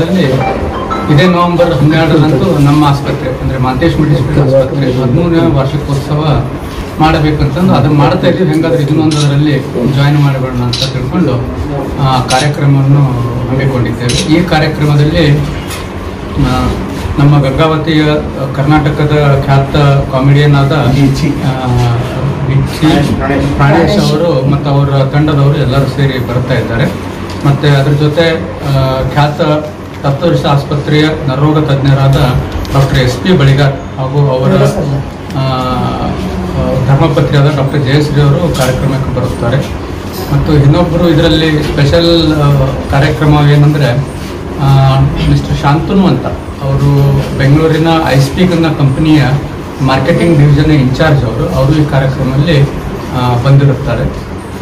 ಕಾರ್ಯಕ್ರಮದಲ್ಲಿ ಇದೇ ನವೆಂಬರ್ ಹನ್ನೆರಡರಂದು ನಮ್ಮ ಆಸ್ಪತ್ರೆ, ಅಂದರೆ ಮಾಂತೇಶ್ ಮೆಡಿಸಿನ್ ಆಸ್ಪತ್ರೆ ಹದಿಮೂರನೇ ವಾರ್ಷಿಕೋತ್ಸವ ಮಾಡಬೇಕಂತಂದು ಅದನ್ನು ಮಾಡ್ತಾ ಇದ್ದೀವಿ. ಹೆಂಗಾದ್ರೆ ಅದರಲ್ಲಿ ಜಾಯಿನ್ ಮಾಡಿಬಿಡೋಣ ಅಂತ ತಿಳ್ಕೊಂಡು, ಆ, ಕಾರ್ಯಕ್ರಮವನ್ನು ಹಮ್ಮಿಕೊಂಡಿದ್ದೇವೆ. ಈ ಕಾರ್ಯಕ್ರಮದಲ್ಲಿ ನಮ್ಮ ಗಂಗಾವತಿಯ ಕರ್ನಾಟಕದ ಖ್ಯಾತ ಕಾಮಿಡಿಯನ್ ಆದ ಪ್ರಾಣೇಶ್ ಅವರು ಮತ್ತು ಅವರ ತಂಡದವರು ಎಲ್ಲರೂ ಸೇರಿ ಬರ್ತಾ ಇದ್ದಾರೆ. ಮತ್ತು ಅದ್ರ ಜೊತೆ ಖ್ಯಾತ ಸಪ್ತರ್ಷ ಆಸ್ಪತ್ರೆಯ ನರೋಗ ತಜ್ಞರಾದ ಡಾಕ್ಟರ್ ಎಸ್ ಪಿ ಬಳಿಗಾರ್ ಹಾಗೂ ಅವರ ಧರ್ಮಪತ್ರಿಯಾದ ಡಾಕ್ಟರ್ ಜಯಶ್ರೀ ಅವರು ಕಾರ್ಯಕ್ರಮಕ್ಕೆ ಬರುತ್ತಾರೆ. ಮತ್ತು ಇನ್ನೊಬ್ಬರು ಇದರಲ್ಲಿ ಸ್ಪೆಷಲ್ ಕಾರ್ಯಕ್ರಮ ಏನಂದರೆ ಮಿಸ್ಟರ್ ಶಾಂತನು ಅಂತ. ಅವರು ಬೆಂಗಳೂರಿನ ಐಸ್ಪೀಕ್ ಅನ್ನೋ ಕಂಪನಿಯ ಮಾರ್ಕೆಟಿಂಗ್ ಡಿವಿಷನ್ ಇನ್ಚಾರ್ಜ್ ಅವರು ಅವರು ಈ ಕಾರ್ಯಕ್ರಮದಲ್ಲಿ ಬಂದಿರುತ್ತಾರೆ.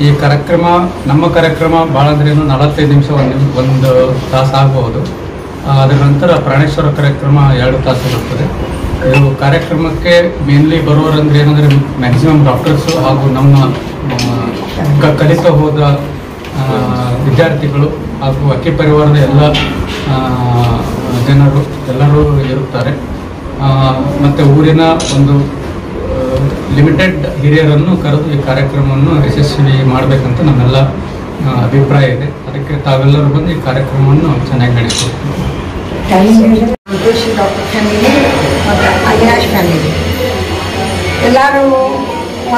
ಈ ಕಾರ್ಯಕ್ರಮ ನಮ್ಮ ಕಾರ್ಯಕ್ರಮ ಭಾಳ ಅಂದ್ರೆ ಏನು ನಲವತ್ತೈದು ನಿಮಿಷ ಒಂದು ಒಂದು ತಾಸು ಆಗಬಹುದು ಅದರ ನಂತರ ಪ್ರಾಣೇಶ್ವರ ಕಾರ್ಯಕ್ರಮ ಎರಡು ತಾಸು ಇರುತ್ತದೆ ಇದು ಕಾರ್ಯಕ್ರಮಕ್ಕೆ ಮೇನ್ಲಿ ಬರುವರಂದ್ರೆ ಏನಂದ್ರೆ ಮ್ಯಾಕ್ಸಿಮಮ್ ಡಾಕ್ಟರ್ಸು ಹಾಗೂ ನಮ್ಮ ಕಲಿತ ಹೋದ ವಿದ್ಯಾರ್ಥಿಗಳು ಹಾಗೂ ಅಕ್ಕಿ ಪರಿವಾರದ ಎಲ್ಲ ಜನರು ಎಲ್ಲರೂ ಇರುತ್ತಾರೆ. ಮತ್ತು ಊರಿನ ಒಂದು ಲಿಮಿಟೆಡ್ ಹಿರಿಯರನ್ನು ಕರೆದು ಈ ಕಾರ್ಯಕ್ರಮವನ್ನು ಯಶಸ್ವಿ ಮಾಡಬೇಕಂತ ನಮ್ಮೆಲ್ಲ ಅಭಿಪ್ರಾಯ ಇದೆ. ಅದಕ್ಕೆ ತಾವೆಲ್ಲರೂ ಬಂದು ಈ ಕಾರ್ಯಕ್ರಮವನ್ನು ಚೆನ್ನಾಗಿ ನಡೆಸಬೇಕು. ಡಾಕ್ಟರ್ ಫ್ಯಾಮಿಲಿ ಮತ್ತು ಅವಿನಾಶ್ ಫ್ಯಾಮಿಲಿ ಎಲ್ಲರೂ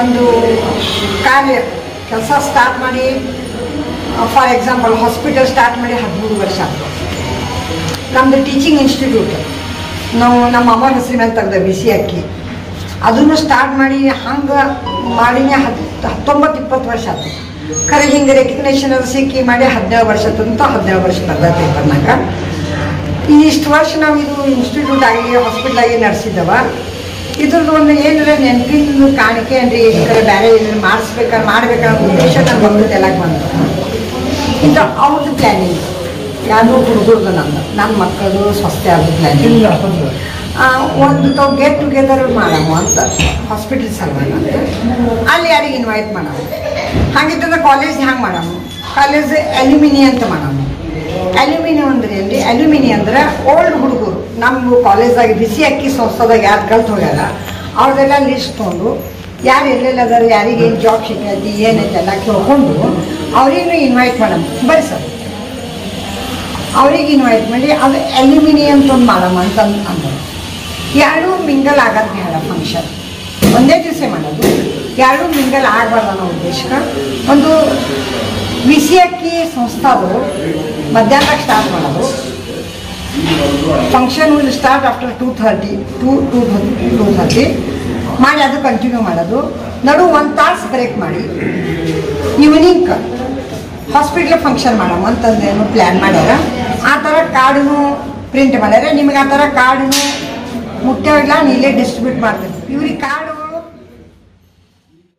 ಒಂದು ಕಾರ್ಯ, ಕೆಲಸ ಸ್ಟಾರ್ಟ್ ಮಾಡಿ ಫಾರ್ ಎಕ್ಸಾಂಪಲ್ ಹಾಸ್ಪಿಟಲ್ ಸ್ಟಾರ್ಟ್ ಮಾಡಿ ಹದಿಮೂರು ವರ್ಷ ಆಯಿತು. ನಮ್ಮದು ಟೀಚಿಂಗ್ ಇನ್ಸ್ಟಿಟ್ಯೂಟ್ ನಾವು ನಮ್ಮ ಅಮ್ಮ ಹೆಸರು ಮೇಲೆ ತೆಗ್ದ ಬಿಸಿ ಅಕ್ಕಿ. ಅದನ್ನು ಸ್ಟಾರ್ಟ್ ಮಾಡಿ ಹಂಗೆ ಮಾಡಿನೇ ಹತ್ತು ಹತ್ತೊಂಬತ್ತು, ಇಪ್ಪತ್ತು ವರ್ಷ ಆಯ್ತು. ಕರೆ ಹಿಂಗೆ ರೆಕಗ್ನೇಷನ್ ಸಿಕ್ಕಿ ಮಾಡಿ ಹದಿನೇಳು ವರ್ಷ ತಂತ ಹದಿನೇಳು ವರ್ಷ ಬರ್ದ ಇಷ್ಟು ವರ್ಷ ನಾವು ಇದು ಇನ್ಸ್ಟಿಟ್ಯೂಟ್ ಆಗಿ ಹಾಸ್ಪಿಟ್ಲ್ ಆಗಿ ನಡೆಸಿದ್ದವ. ಇದ್ರದ್ದು ಒಂದು ಏನಾರ ನೆನಪಿನ ಕಾಣಿಕೆ ಅಂದ್ರೆ ಈ ಬೇರೆ ಏನಾರು ಮಾಡಿಸ್ಬೇಕಾದ್ರೆ ಮಾಡ್ಬೇಕಾದ್ರೆ ಉದ್ದೇಶ ನಾನು ಮಕ್ಕಳು ಎಲ್ಲ ಬಂತು. ಇದು ಅವ್ರದ್ದು ಪ್ಲ್ಯಾನಿಂಗ್ ಯಾರು ಹುಡುಗರ್ದು ನಂದು ನನ್ನ ಮಕ್ಕಳು ಸ್ವಸ್ಥ ಆದ ಪ್ಲ್ಯಾನಿಂಗ್ ಒಂದು ತಾವು ಗೆಟ್ ಟುಗೆದರ್ ಮಾಡವು ಅಂತ ಹಾಸ್ಪಿಟಲ್ ಸಲುವಾಗಿ. ಅಲ್ಲಿ ಯಾರಿಗೆ ಇನ್ವೈಟ್ ಮಾಡವು ಹಾಗಿತ್ತಂದ್ರೆ ಕಾಲೇಜ್ ಹ್ಯಾಂಗೆ ಮಾಡವು ಕಾಲೇಜ್ ಅಲ್ಯೂಮಿನಿ ಅಂತ ಮಾಡವು ಅಲ್ಯೂಮಿನಿ ಅಂದ್ರೆ ಏನ್ರಿ ಅಲ್ಯೂಮಿನಿ ಅಂದ್ರೆ ಓಲ್ಡ್ ಹುಡುಗರು. ನಮ್ಮ ಕಾಲೇಜ್ದಾಗ ಬಿಸಿ ಅಕ್ಕಿ ಸಂಸ್ಥಾದಾಗ ಯಾರು ಕಲ್ತು ಹೋಗ್ಯಾರ ಅವ್ರದೆಲ್ಲ ಲಿಸ್ಟ್ ತೊಗೊಂಡು ಯಾರು ಎಲ್ಲೆಲ್ಲ ಅದಾರ, ಯಾರಿಗೆ ಏನು ಜಾಬ್ ಸಿಕ್ಕೈತಿ ಏನೈತೆ ಎಲ್ಲ ಕೇಳ್ಕೊಂಡು ಅವ್ರಿಗೂ ಇನ್ವೈಟ್ ಮಾಡಮ್ಮ ಬರ್ರಿ ಸರ್. ಅವ್ರಿಗೆ ಇನ್ವೈಟ್ ಮಾಡಿ ಅದು ಅಲ್ಯೂಮಿನಿಯಂ ತಂದು ಮಾಡಮ್ಮ ಅಂತ ಅಂದ್ರೆ. ಎರಡು ಮಿಂಗಲ್ ಆಗೋದು ಬೇಡ ಫಂಕ್ಷನ್ ಒಂದೇ ದಿವಸ ಮಾಡೋದು. ಯಾರು ಮಿಂಗಲ್ ಆಗಬಾರ್ದು ಅನ್ನೋ ಉದ್ದೇಶಕ್ಕೆ ಒಂದು ಬಿಸಿ ಅಕ್ಕಿ ಸಂಸ್ಥಾದು ಮಧ್ಯಾಹ್ನದಾಗ ಸ್ಟಾರ್ಟ್ ಮಾಡೋದು. Function will start after two thirty two two two thirty ಮಾಡಿ ಅದು ಕಂಟಿನ್ಯೂ ಮಾಡೋದು. ನಡು ಒಂದು ತಾಸು ಬ್ರೇಕ್ ಮಾಡಿ. ಈವ್ನಿಂಗ್ ಹಾಸ್ಪಿಟ್ಲ್ ಫಂಕ್ಷನ್ ಮಾಡೋಣ ಅಂತಂದೇನು ಪ್ಲ್ಯಾನ್ ಮಾಡ್ಯಾರ. ಆ ಥರ ಕಾರ್ಡನ್ನು ಪ್ರಿಂಟ್ ಮಾಡ್ಯಾರ. ನಿಮಗೆ ಆ ಥರ ಕಾರ್ಡನ್ನು ಮುಖ್ಯವಾಗಿಲ್ಲ ನೀಲೇ ಡಿಸ್ಟ್ರಿಬ್ಯೂಟ್ ಮಾಡ್ತೀವಿ ಇವ್ರಿಗೆ ಕಾರ್ಡು